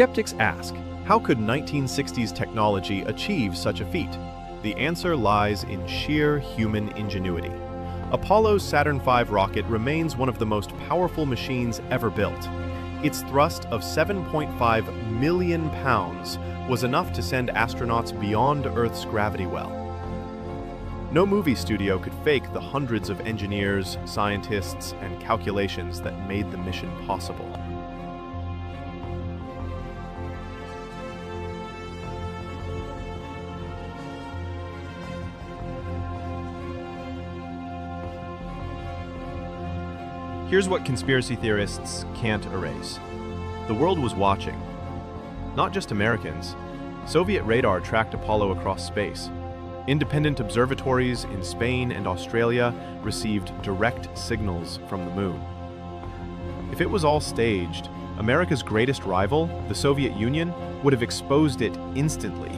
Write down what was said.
Skeptics ask, how could 1960s technology achieve such a feat? The answer lies in sheer human ingenuity. Apollo's Saturn V rocket remains one of the most powerful machines ever built. Its thrust of 7.5 million pounds was enough to send astronauts beyond Earth's gravity well. No movie studio could fake the hundreds of engineers, scientists, and calculations that made the mission possible. Here's what conspiracy theorists can't erase. The world was watching. Not just Americans. Soviet radar tracked Apollo across space. Independent observatories in Spain and Australia received direct signals from the moon. If it was all staged, America's greatest rival, the Soviet Union, would have exposed it instantly